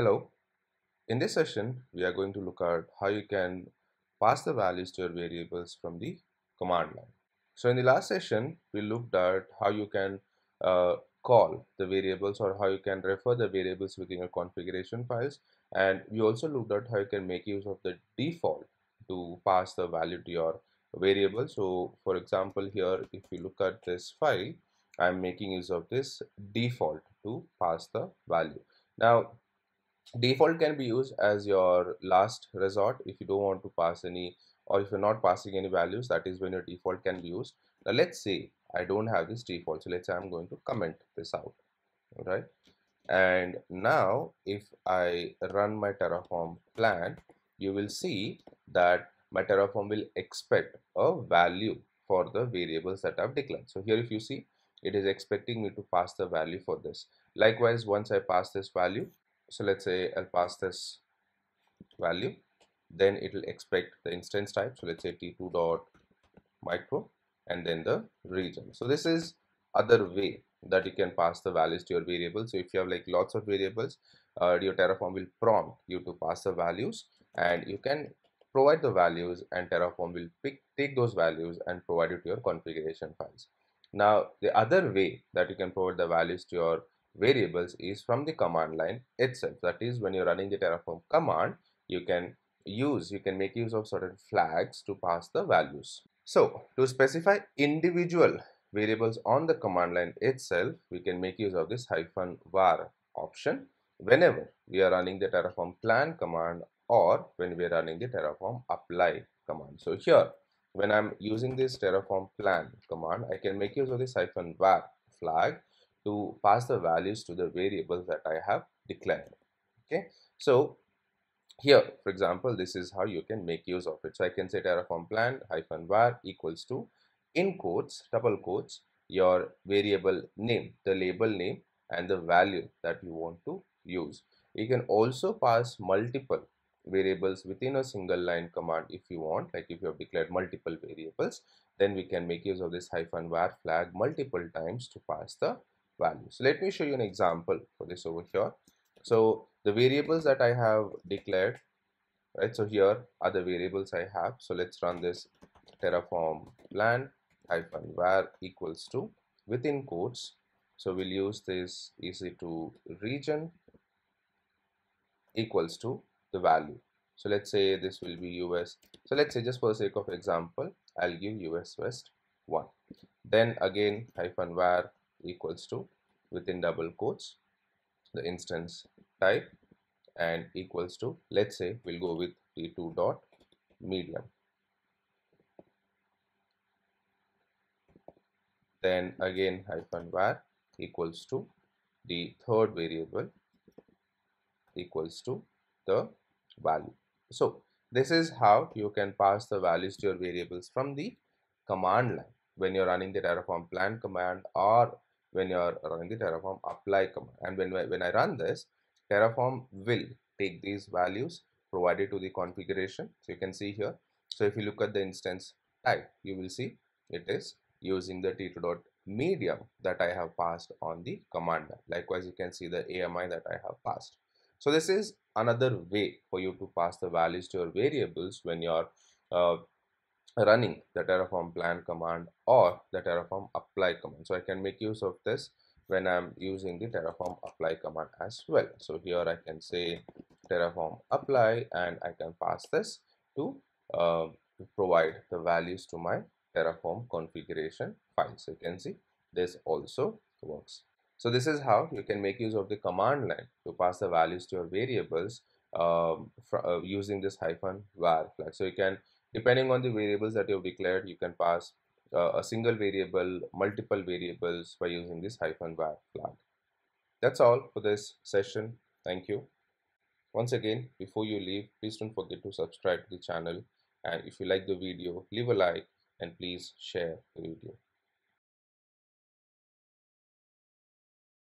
Hello, in this session we are going to look at how you can pass the values to your variables from the command line. So in the last session we looked at how you can uh, call the variables or how you can refer the variables within your configuration files and we also looked at how you can make use of the default to pass the value to your variable. So for example here if you look at this file I'm making use of this default to pass the value. Now default can be used as your last resort if you don't want to pass any or if you're not passing any values that is when your default can be used. Now let's say i don't have this default so let's say i'm going to comment this out right and now if i run my terraform plan you will see that my terraform will expect a value for the variables that i've declared. So here if you see it is expecting me to pass the value for this. Likewise once i pass this value so let's say I'll pass this value then it will expect the instance type. So let's say t2 dot micro and then the region. So this is other way that you can pass the values to your variables. So if you have like lots of variables uh, your terraform will prompt you to pass the values and you can provide the values and terraform will pick take those values and provide it to your configuration files. Now the other way that you can provide the values to your variables is from the command line itself. That is when you're running the terraform command you can use you can make use of certain flags to pass the values. So to specify individual variables on the command line itself we can make use of this hyphen var option whenever we are running the terraform plan command or when we are running the terraform apply command. So here when i'm using this terraform plan command i can make use of this hyphen var flag to pass the values to the variables that I have declared okay? So here for example this is how you can make use of it. So I can say terraform plan hyphen var equals to in quotes double quotes your variable name the label name and the value that you want to use. You can also pass multiple variables within a single line command if you want like if you have declared multiple variables then we can make use of this hyphen var flag multiple times to pass the value. So let me show you an example for this over here. So the variables that I have declared, right? So here are the variables I have. So let's run this terraform plan hyphen var equals to within quotes. So we'll use this EC2 region equals to the value. So let's say this will be US. So let's say just for the sake of example, I'll give US West 1. Then again hyphen var equals to within double quotes the instance type and equals to let's say we'll go with t2 dot medium. Then again hyphen var equals to the third variable equals to the value. So this is how you can pass the values to your variables from the command line. When you're running the terraform plan command or when you're running the terraform apply command. And when, when I run this terraform will take these values provided to the configuration. So you can see here. So if you look at the instance type you will see it is using the t2 dot medium that I have passed on the command. Likewise you can see the AMI that I have passed. So this is another way for you to pass the values to your variables when you're uh, running the terraform plan command or the terraform apply command. So i can make use of this when i'm using the terraform apply command as well. So here i can say terraform apply and i can pass this to uh, provide the values to my terraform configuration file. So you can see this also works. So this is how you can make use of the command line to pass the values to your variables um, uh, using this hyphen var flag. So you can depending on the variables that you've declared you can pass uh, a single variable multiple variables by using this hyphen var flag that's all for this session. Thank you. Once again before you leave please don't forget to subscribe to the channel. And if you like the video leave a like and please share the video